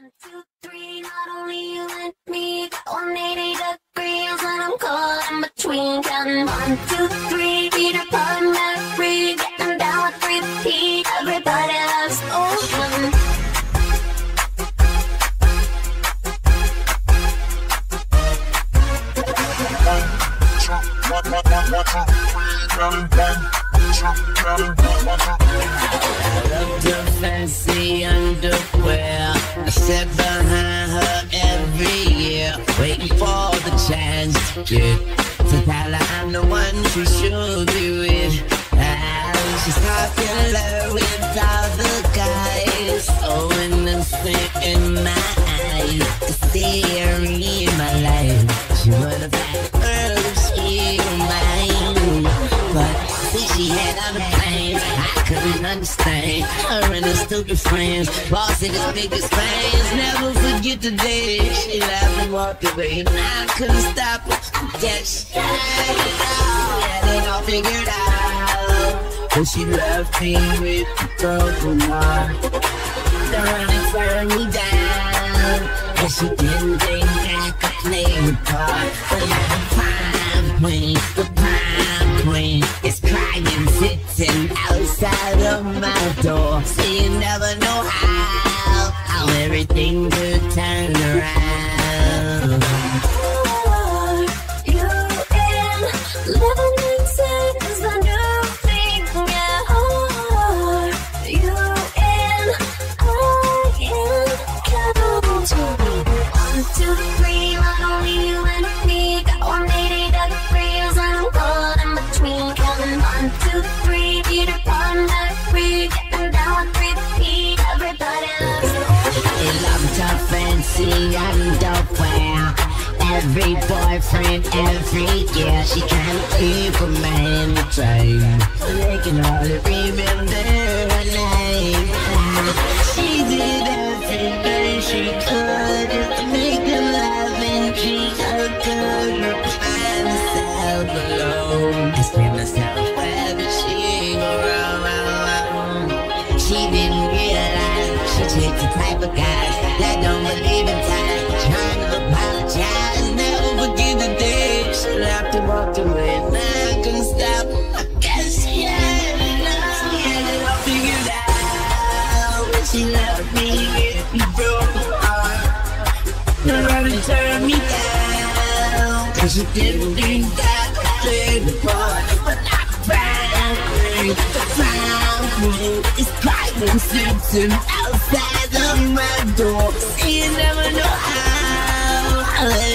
One, two, three, not only you and me got 180 degrees and I'm caught in between counting one, two, three, Peter Pan, Mary, getting down with three P, everybody loves ocean. I love the fancy underwear. Sit behind her every year, waiting for the chance to get to tell her I'm the one she should be with. Ah, she's popular with all she had other plans. I couldn't understand her and her stupid friends. Boss in his biggest fans. Never forget the day she laughed and walked away. And I couldn't stop her. Yeah, she had it all. Figured out. But she left me with a broken heart. And turned me down. And she didn't think I could play the part. But now the prime everything could turn around. You in living insane is the new thing. Yeah, you in I am counting. One, two, three, not only you and me got 180 degrees and I'm caught in between. Counting one, two, three, To fancy and dope wear. Every boyfriend, every she man to train. They can hardly remember her name. She did everything she could to make them laugh and good. But find herself alone. I spend myself wherever she around. She didn't realize she took the type of guys walked away and I can't stop. I guess she had enough. She ended up figured out when she left me with me broke heart. Nobody turned me down, cause she didn't think that I played the part. But I found me, I found me. It's Clyde Simpson outside of my door. So you never know how.